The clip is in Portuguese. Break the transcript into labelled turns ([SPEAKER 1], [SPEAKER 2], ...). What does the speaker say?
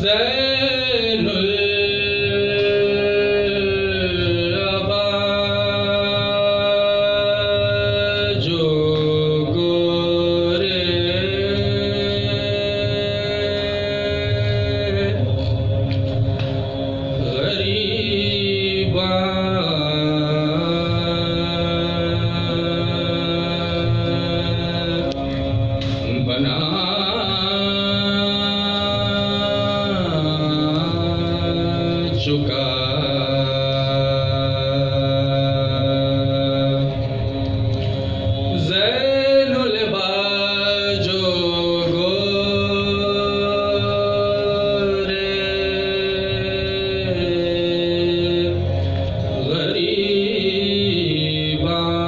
[SPEAKER 1] Zé Bye.